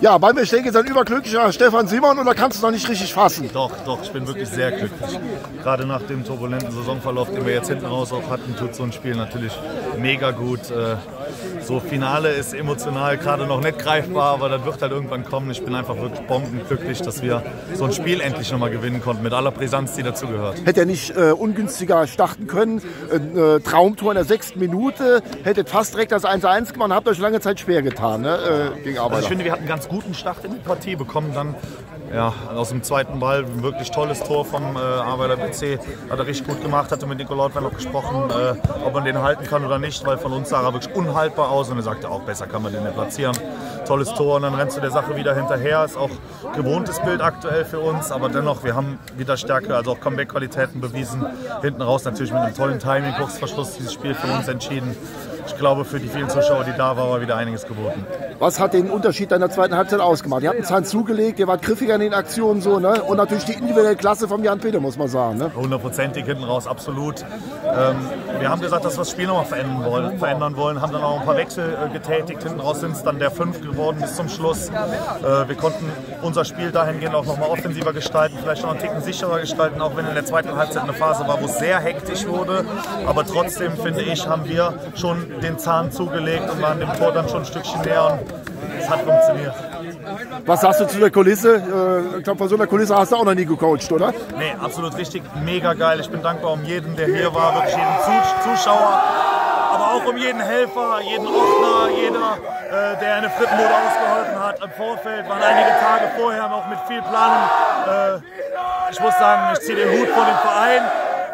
Ja, bei mir steht jetzt ein überglücklicher Stefan Simon und da kannst du es noch nicht richtig fassen. Doch, doch, ich bin wirklich sehr glücklich. Gerade nach dem turbulenten Saisonverlauf, den wir jetzt hinten raus auch hatten, tut so ein Spiel natürlich mega gut. Äh, so Finale ist emotional gerade noch nicht greifbar, aber das wird halt irgendwann kommen. Ich bin einfach wirklich bombenglücklich, dass wir so ein Spiel endlich nochmal gewinnen konnten, mit aller Brisanz, die dazugehört. Hätte er nicht äh, ungünstiger starten können. Ein äh, Traumtor in der sechsten Minute, hättet fast direkt das 1-1 gemacht, habt euch lange Zeit schwer getan ne? äh, gegen Arbeiter. Also wir hatten einen ganz guten Start in die Partie, bekommen dann ja, aus dem zweiten Ball ein wirklich tolles Tor vom äh, Arbeiter BC. Hat er richtig gut gemacht, hatte mit Nico Lautwein noch gesprochen, äh, ob man den halten kann oder nicht, weil von uns sah er wirklich unhaltbar aus und er sagte auch, besser kann man den nicht platzieren. Tolles Tor und dann rennst du der Sache wieder hinterher. Ist auch gewohntes Bild aktuell für uns, aber dennoch, wir haben wieder Stärke, also auch Comeback-Qualitäten bewiesen. Hinten raus natürlich mit einem tollen Timing, kurz vor Schluss dieses Spiel für uns entschieden. Ich glaube, für die vielen Zuschauer, die da waren, war wieder einiges geboten. Was hat den Unterschied in der zweiten Halbzeit ausgemacht? Ihr habt einen Zahn zugelegt, ihr wart griffiger in den Aktionen so, ne? Und natürlich die individuelle Klasse von Jan Peter, muss man sagen. Ne? Hundertprozentig hinten raus, absolut. Ähm, wir haben gesagt, dass wir das Spiel nochmal verändern wollen, verändern wollen, haben dann auch ein paar Wechsel äh, getätigt. Hinten raus sind es dann der fünf geworden bis zum Schluss. Äh, wir konnten unser Spiel dahingehend auch nochmal offensiver gestalten, vielleicht noch einen Ticken sicherer gestalten, auch wenn in der zweiten Halbzeit eine Phase war, wo es sehr hektisch wurde. Aber trotzdem, finde ich, haben wir schon den Zahn zugelegt und waren dem Tor dann schon ein Stückchen näher und es hat funktioniert. Was sagst du zu der Kulisse? Äh, Ich glaube, von so einer Kulisse hast du auch noch nie gecoacht, oder? Nee, absolut richtig. Mega geil. Ich bin dankbar um jeden, der hier war, wirklich jeden Zus- Zuschauer, aber auch um jeden Helfer, jeden Ordner, jeder, äh, der eine Frittenbude ausgeholfen hat. Im Vorfeld waren einige Tage vorher noch mit viel Planung. Äh, ich muss sagen, ich ziehe den Hut vor dem Verein,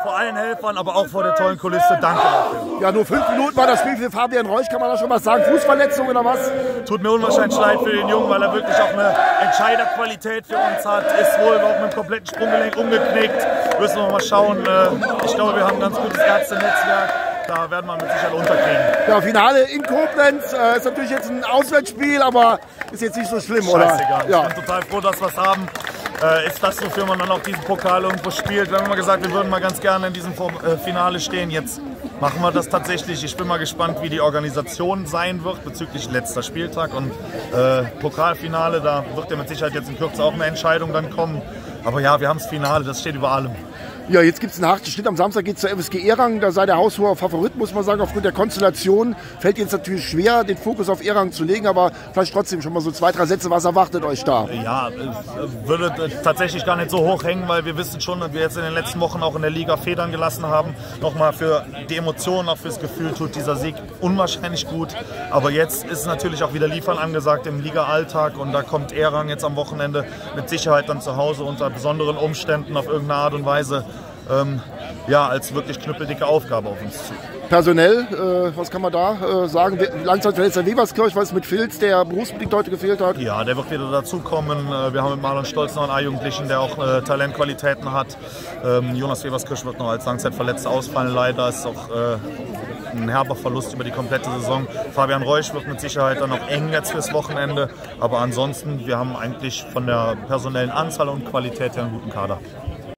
vor allen Helfern, aber auch vor der tollen Kulisse. Danke dafür. Ja, nur fünf Minuten war das Spiel für Fabian Reusch, kann man da schon was sagen? Fußverletzung oder was? Tut mir unwahrscheinlich leid für den Jungen, weil er wirklich auch eine Entscheiderqualität für uns hat. Ist wohl auch mit dem kompletten Sprunggelenk umgeknickt. Müssen wir mal schauen. Äh, Ich glaube, wir haben ein ganz gutes Ärztenetzwerk. Da werden wir mit Sicherheit unterkriegen. Ja, Finale in Koblenz. Äh, ist natürlich jetzt ein Auswärtsspiel, aber ist jetzt nicht so schlimm, oder? Scheißegal. Ich Ja. bin total froh, dass wir es haben. Äh, ist das, wofür man dann auch diesen Pokal irgendwo spielt? Wir haben immer gesagt, wir würden mal ganz gerne in diesem äh, Finale stehen. Jetzt machen wir das tatsächlich. Ich bin mal gespannt, wie die Organisation sein wird bezüglich letzter Spieltag und äh, Pokalfinale. Da wird ja mit Sicherheit jetzt in Kürze auch eine Entscheidung dann kommen. Aber ja, wir haben das Finale, das steht über allem. Ja, jetzt gibt es einen harten Schnitt. Am Samstag geht es zur FSG Erang. Da sei der haushoher Favorit, muss man sagen. Aufgrund der Konstellation fällt jetzt natürlich schwer, den Fokus auf Erang zu legen. Aber vielleicht trotzdem schon mal so zwei, drei Sätze. Was erwartet euch da? Ja, äh, würde tatsächlich gar nicht so hoch hängen, weil wir wissen schon, dass wir jetzt in den letzten Wochen auch in der Liga Federn gelassen haben. Nochmal für die Emotionen, auch fürs Gefühl tut dieser Sieg unwahrscheinlich gut. Aber jetzt ist natürlich auch wieder Liefern angesagt im Liga-Alltag und da kommt Erang jetzt am Wochenende mit Sicherheit dann zu Hause unter besonderen Umständen auf irgendeine Art und Weise. Ähm, ja, als wirklich knüppeldicke Aufgabe auf uns zu. Personell, äh, was kann man da äh, sagen? Langzeitverletzer Weberskirch, was mit Filz, der berufsbedingt heute gefehlt hat. Ja, der wird wieder dazukommen. Äh, Wir haben mit Marlon Stolz noch einen A-Jugendlichen, der auch äh, Talentqualitäten hat. Ähm, Jonas Weberskirch wird noch als Langzeitverletzter ausfallen. Leider ist auch äh, ein herber Verlust über die komplette Saison. Fabian Reusch wird mit Sicherheit dann noch eng jetzt fürs Wochenende. Aber ansonsten, wir haben eigentlich von der personellen Anzahl und Qualität her einen guten Kader.